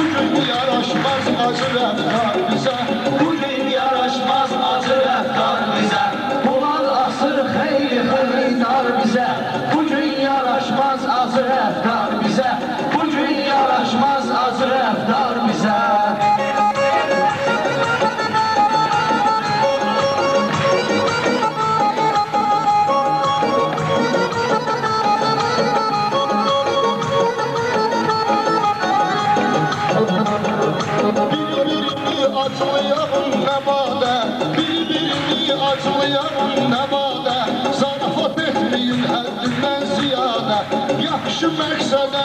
Bugün yaraşmaz. acı rəftar Bir-birini acılayalım nəbadə Bir-birini acılayalım nəbadə Zarafat etməyin həddindən ziyadə Yaxşı məqsədə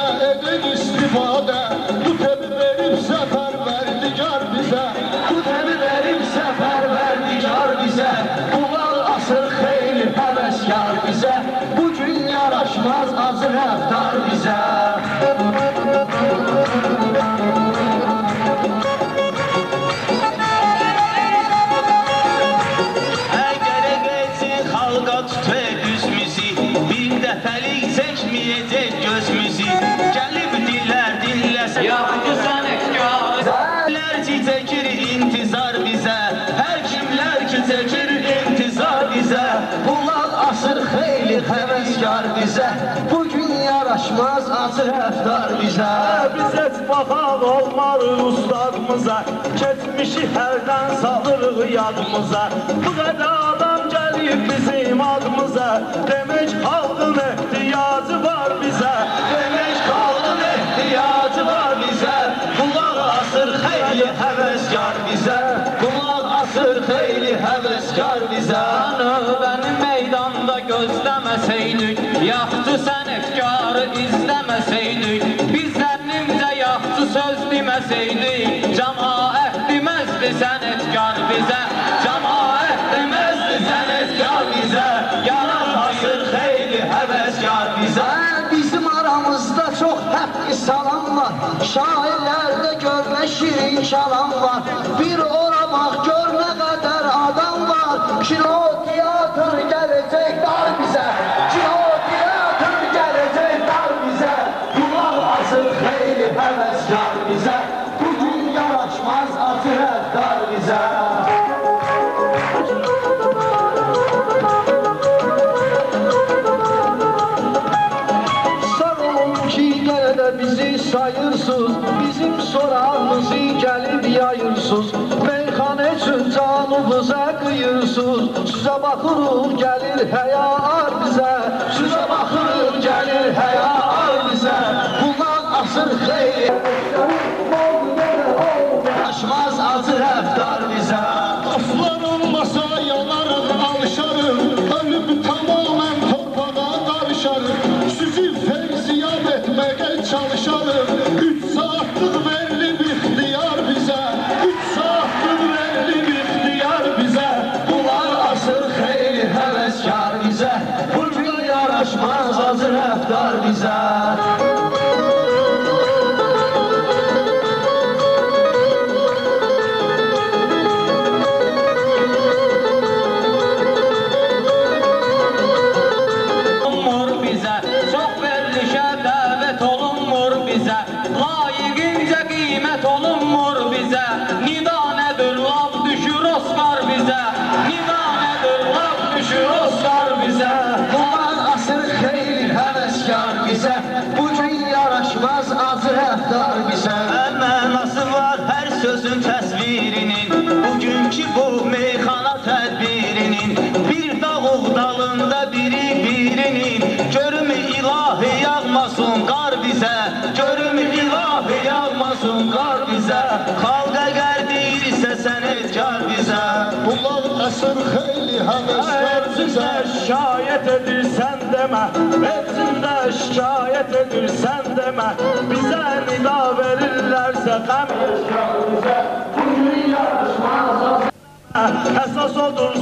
acı rəftar bizə Biz heç baxaq olmarıq ustadımıza. Keçmişi hərdən salırıq yadımıza Bu qədər adam gəlib bizim adımıza. Demək xalqın ehtiyacı var bizə Demək xalqın ehtiyacı var bizə Qulaq asır xeyli həvəskar bizə. Qulaq asır xeyli həvəskar bizə. Növbəni meydanda gözləməsəydik Yaxşı sən efkarı izləməsəydik Biz zənnimcə yaxşı söz deməsəydik Cəmaət deməzdi sən efkar bizə Cəmaət deməzdi sən efkar bizə. Yarar asır xeyli həvəskar bizə. Bizim aramızda çox həqqi salam var. Şairlərdə görmə şirin kəlam var. Bir ora bax gör nə qədər adam var. Kino, teatr gələcək dar bizə qıyırsınız Sizə baxırıq gəlir birinin Görüm ilahi yağmasın qar bizə Görüm ilahi yağmasın qar bizə Xalq əgər deyirsə sənətkar bizə Qulaq əsir xeyli həvəskar bizə Hepsinde şikayet edirsen deme. Hepsinde şikayet edirsen deme. Bize nida verirlerse hem Esas odur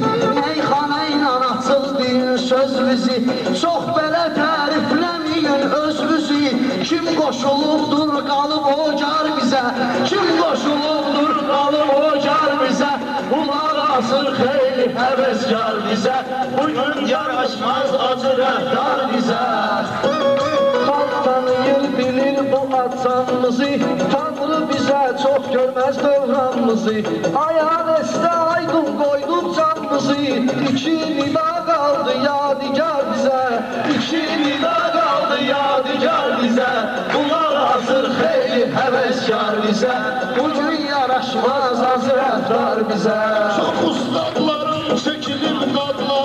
gözümüzü Meyxana ilə açıldı sözümüzü Çox belə tərifləməyin özümüzü Kim qoşulubdur qalıb o car bizə Kim qoşulubdur qalıb o car bizə Qulaq asır xeyli həvəskar bizə Bugün yaraşmaz acı rəftar bizə Xalq tanıyır, bilir bu atsanımızı Tanrı bizə çox görməz dövranımızı Ayağınızda aydın qoyduq canımızı İki nida qaldı yadigar bizə İki nida qaldı yadigar bizə Qulaq asır xeyli həvəskar bizə Bugün yaraşmaz az rəftar bizə Çok ustadların çekilir qadları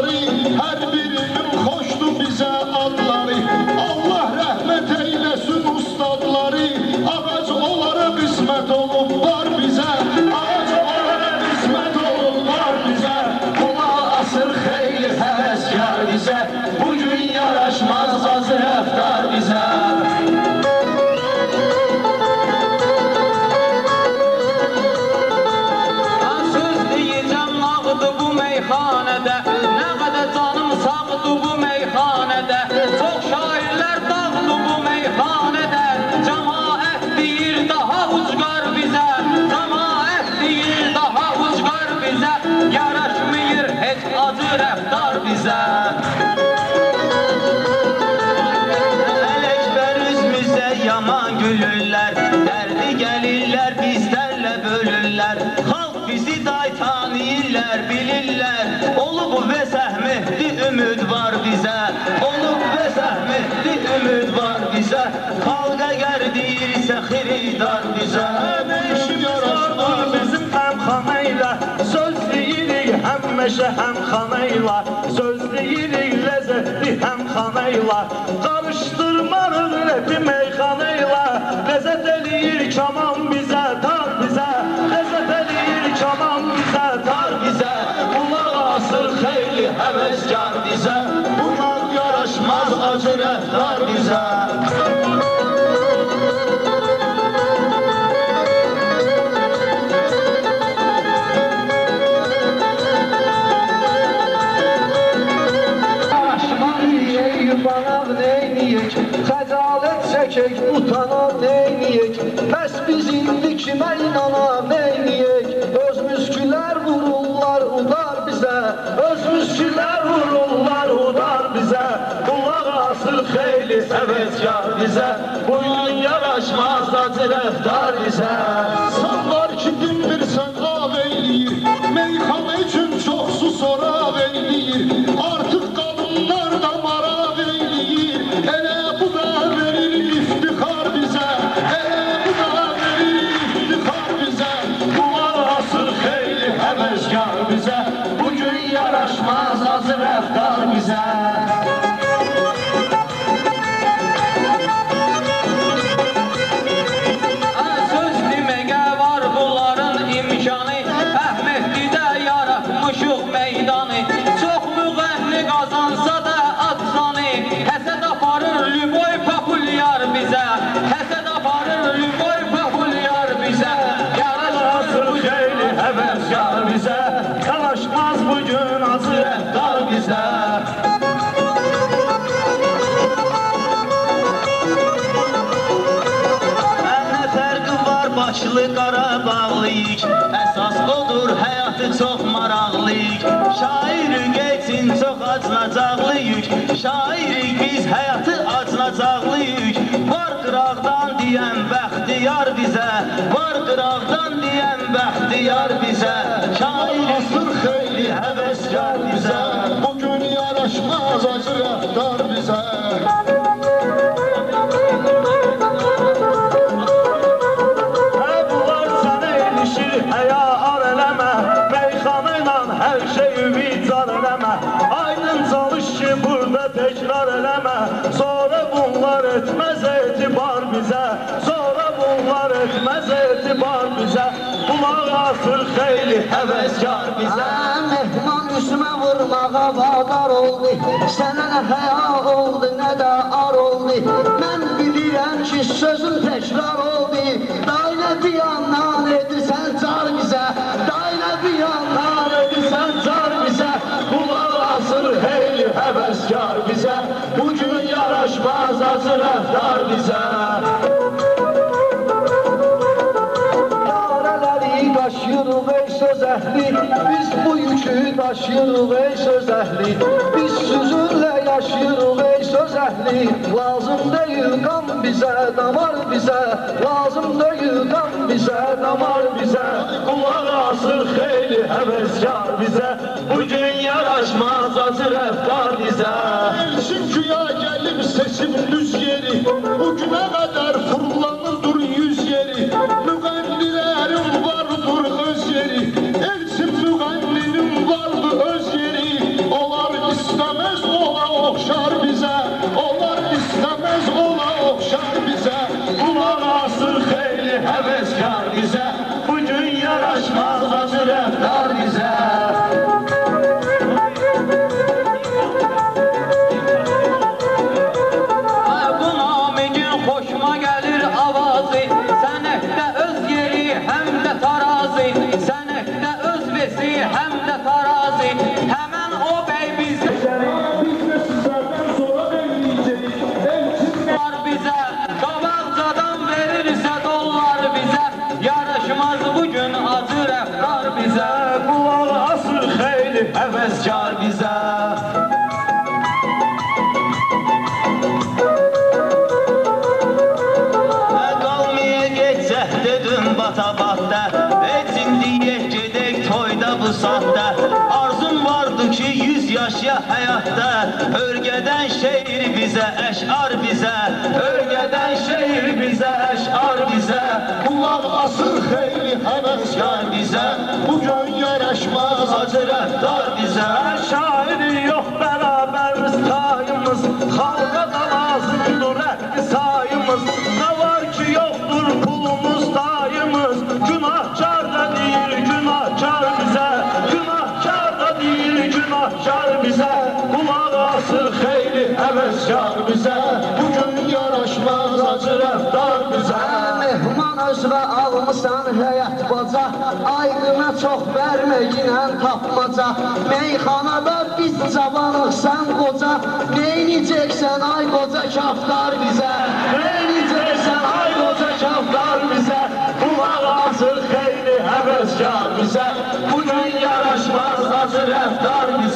deyirsə xiridar bizə Yaraşlar bizim həmxanayla Söz deyirik həmməşə həmxanayla Söz deyirik ləzzətli həmxanayla Qarışdırmarıq rəpi meyxanayla Ləzzət eləyir kaman bizə, tar bizə Ləzzət eləyir kaman bizə, tar bizə Qulaq asır xeyli həvəskar bizə Bunlar yaraşmaz acı rəftar bizə Xəcalət çəkək, utanaq neyniyək Bəs biz indi kimə inanaq neyniyək Öz müskülər vururlar, udar bizə Öz müskülər vururlar, udar bizə Qulaq asır xeyli həvəskar bizə. Bugün yaraşmaz acı rəftar bizə Qarabağlıyıq Əsas odur həyatı çox maraqlıyıq. Şairin geçin çox acınacaqlıyıq. Şairik biz həyatı acınacaqlıyıq. Var qıraqdan deyən bəxtiyar bizə Var qıraqdan deyən bəxtiyar bizə. Şair Asır xeyli həvəskar bizə Bugün yaraşmaz acı rəftar bizə vurmağa vadar oldu Sənə nə həya oldu, nə də ar oldu. Mən bilirəm ki, sözüm təkrar oldu. Dainə bir yandan edirsən car bizə Dainə bir yandan edirsən car bizə Qulaq asır xeyli həvəskar bizə Bugün yaraşmaz acı rəftar bizə Biz bu yükü daşıyırıq ey söz əhli. Biz sözünlə yaşayırıq ey söz əhli. Lazım deyil qan bizə, damar bizə xeyli həvəskar bizə bizə, əşar bizə Örgədən şeir bizə, əşar bizə Kulak asır xeyli həvəskar bizə Bugün yaraşmaz acı rəftar bizə Şairi xeyli həvəskar bizə Bugün yaraşmaz acı rəftar bizə Mehman özvə almısan həyat baca Aydına çox verməyinə tapmaca. Meyxanada biz cavanıq sən qoca Neyniyəcəksən ay qoca kaftar bizə? Neyniyəcəksən ay qoca kaftar bizə? Qulaq asır xeyli həvəskar bizə. Bugün yaraşmaz acı rəftar bizə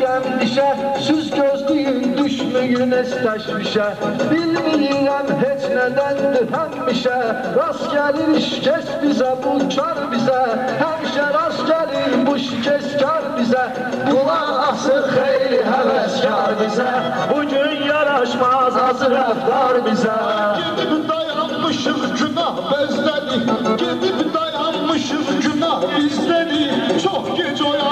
dişə Süz gözlüyün düşmüyün təşvişə Bilmirəm heç nədəndir həmişə Rast gəlir şikeş bizə, bu kar bizə Həmişə rast gəlir bu şikeş kar bizə Qulaq asır xeyli həvəskar bizə Bugün yaraşmaz acı rəftar bizə Gedib dayanmışıq günah bezdədir Gedib dayanmışıq günah bizdədir Çox gec oyanmışıq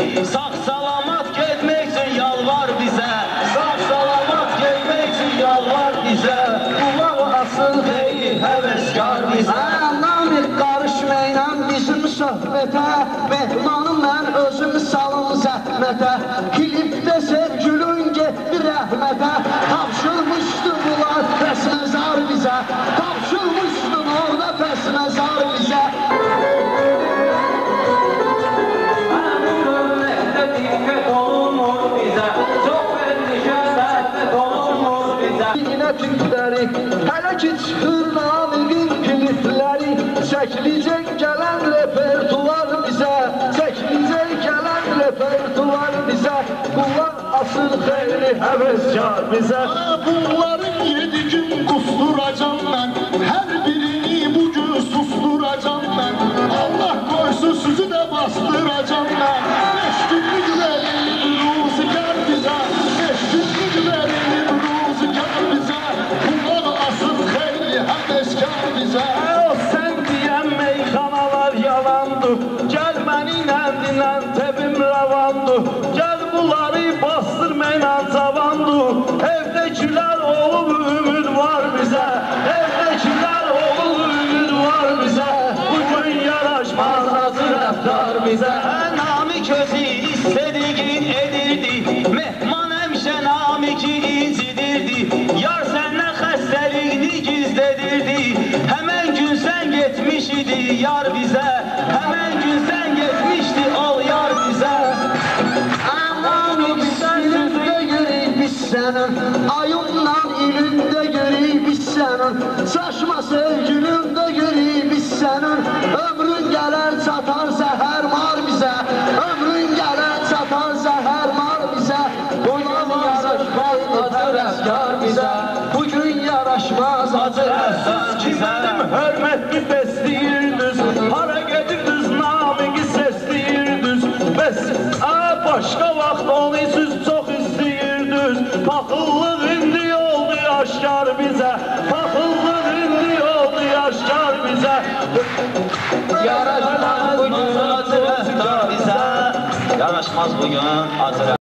Sağ salamat getmək üçün yalvar bizə Sağ salamat getmək üçün yalvar bizə Qulaq asır Xeyli həvəskar bizə Namiq qarışmayla bizim söhbətə Mehmanım mən özüm salım zəhmətə Klipdə xeyli Həvəskar bizə Bunların yedi gün kusturacağım ben. Her birini bugün susturacağım ben. Allah koysun sizi de bastıracağım ben geçmiş idi yar bize Hemen gülsen geçmişti al yar bize. Aman üstünde göreyim biz senin Ayımla ilinde göreyim senin Saçma sevgilim yarashmas bugün azra